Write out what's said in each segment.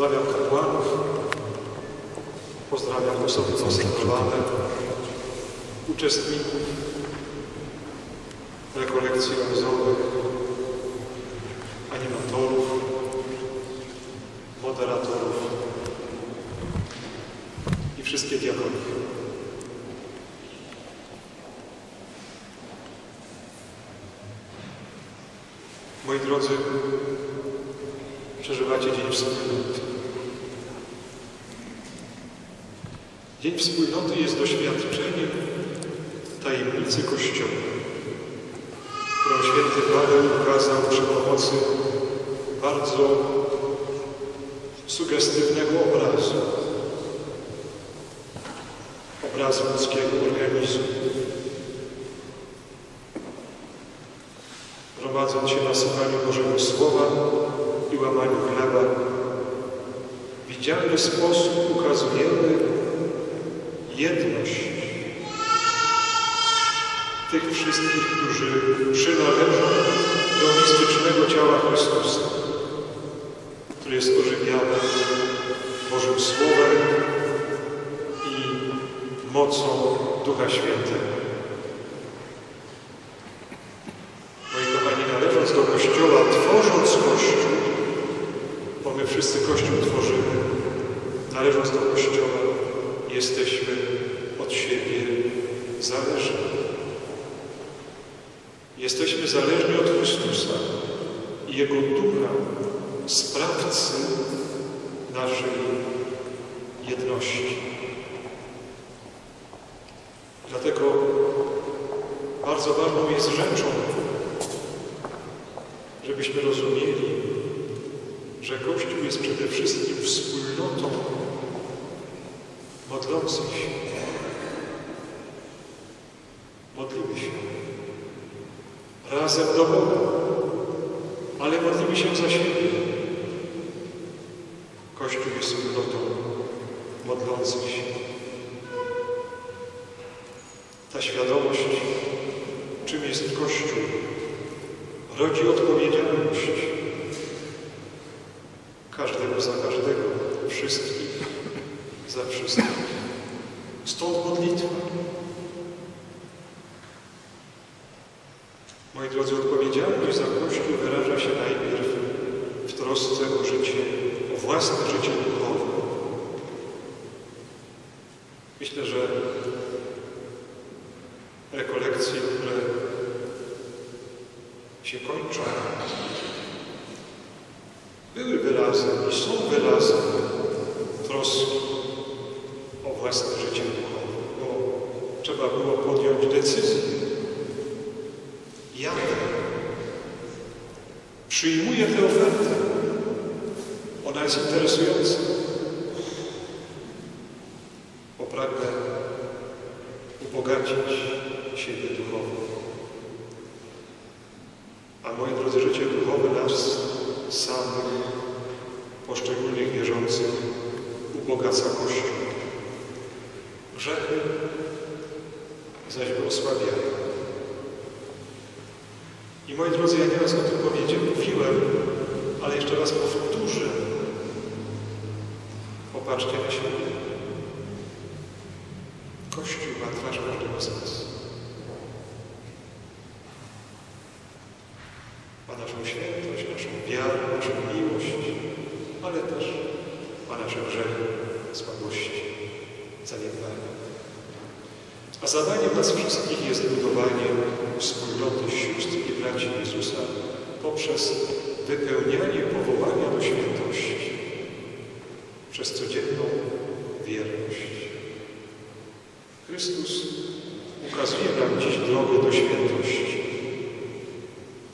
Pozdrawiam kapłanów, pozdrawiam osoby konsekrowane, uczestników rekolekcji obozowych, animatorów, moderatorów i wszystkie diakonie. Moi drodzy, przeżywacie Dzień Wspólnoty. Dzień Wspólnoty jest doświadczeniem tajemnicy Kościoła, którą święty Paweł ukazał przy pomocy bardzo sugestywnego obrazu. Obrazu ludzkiego organizmu. Prowadząc się na słuchaniu Bożego Słowa i łamaniu chleba, w widzialny sposób ukazujemy jedność tych wszystkich, którzy przynależą do mistycznego ciała Chrystusa, który jest ożywiany Bożym Słowem i mocą Ducha Świętego. Moi kochani, należąc do Kościoła, tworząc Kościół, bo my wszyscy Kościół tworzymy, należąc do Kościoła, jesteśmy od siebie zależni. Jesteśmy zależni od Chrystusa i Jego Ducha, sprawcy naszej jedności. Dlatego bardzo ważną jest rzeczą, żebyśmy rozumieli, że Kościół jest przede wszystkim wspólnotą modlących się. Modlimy się razem do Boga, ale modlimy się za siebie. Kościół jest wspólnotą modlących się. Ta świadomość, czym jest Kościół, rodzi odpowiedzialność każdego za każdego, wszystkich za wszystkich. Stąd modlitwa. Moi drodzy, odpowiedzialność za Kościół wyraża się najpierw w trosce o życie, o własne życie duchowe. Myślę, że rekolekcje, które się kończą, były wyrazem i są wyrazem troski własne życie duchowe, bo trzeba było podjąć decyzję. Ja przyjmuję tę ofertę. Ona jest interesująca. Bo pragnę ubogacić siebie duchowo. A moi drodzy, życie duchowe nas samych, poszczególnych wierzących, ubogaca Kościół. Grzechy zaś go osłabiają. I moi drodzy, ja nieraz o tym powiedziałem, mówiłem, ale jeszcze raz powtórzę. Popatrzcie na siebie. Kościół ma twarz każdego z nas. Ma naszą świętość, naszą wiarę, naszą miłość, ale też ma nasze grzechy, słabości, zaniedbania. A zadaniem nas wszystkich jest budowanie wspólnoty sióstr i braci Jezusa poprzez wypełnianie powołania do świętości, przez codzienną wierność. Chrystus ukazuje nam dziś drogę do świętości.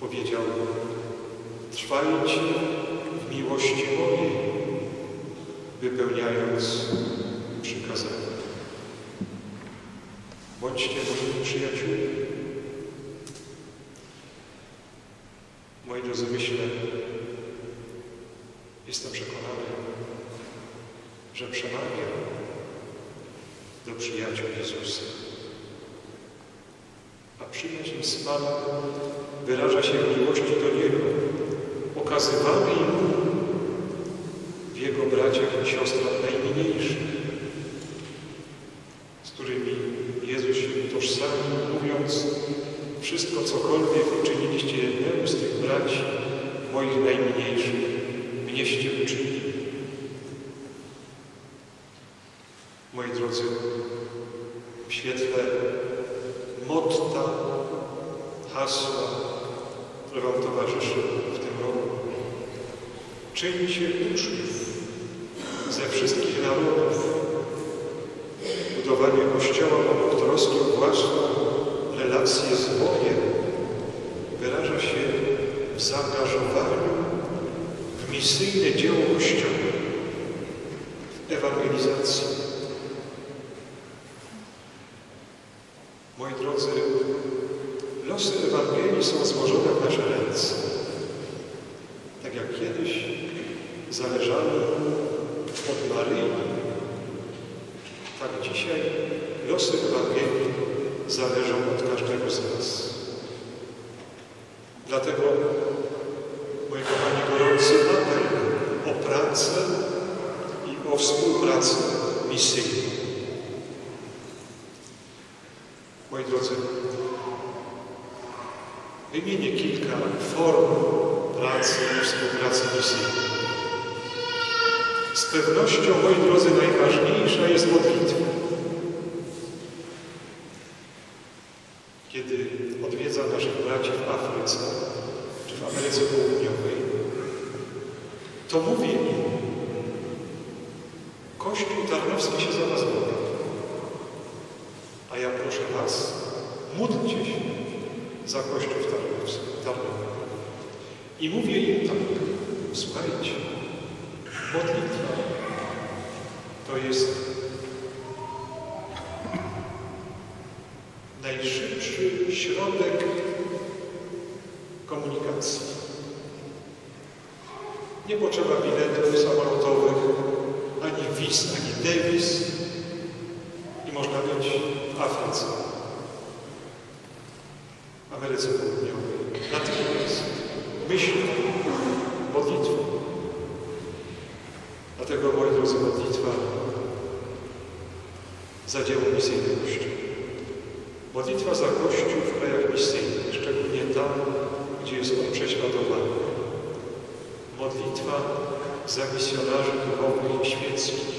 Powiedział, trwajcie w miłości mojej, wypełniając Bądźcie moimi przyjaciółmi. Moi drodzy, myślę, jestem przekonany, że przemawia do przyjaciół Jezusa. A przyjaźń z Panem wyraża się w miłości do Niego, okazywanej Mu w Jego braci i siostrach najmniejszych, wszystko, cokolwiek uczyniliście jednemu z tych braci, moich najmniejszych, mnieście uczynili. Moi drodzy, w świetle motta, hasła, które Wam towarzyszy w tym roku, czyńcie uczniów ze wszystkich narodów. Budowanie Kościoła obok troski o własną relację z Bogiem wyraża się w zaangażowaniu w misyjne dzieło Kościoła, w ewangelizacji. Moi drodzy, losy Ewangelii są złożone w nasze ręce. Tak jak kiedyś zależały od Maryi, tak dzisiaj losy Ewangelii zależą od każdego z nas. Dlatego, moi kochani, gorący apel o pracę i o współpracę misyjną. Moi drodzy, wymienię kilka form pracy i współpracy misyjnej. Z pewnością, moi drodzy, najważniejsza jest modlitwa. Kiedy odwiedza naszych braci w Afryce czy w Ameryce Południowej, to mówię im, Kościół Tarnowski się za Was modli. A ja proszę Was, módlcie się za Kościół w. I mówię im tak, słuchajcie, modlitwa to jest najszybszy środek komunikacji. Nie potrzeba biletów samolotowych, ani wiz, ani dewiz można być w Afryce, Ameryce Południowej. Natychmiast myślą, modlitwą. Dlatego, moi drodzy, modlitwa za dzieło misyjne. Modlitwa za Kościół w krajach misyjnych, szczególnie tam, gdzie jest on prześladowany. Modlitwa za misjonarzy duchowych i świeckich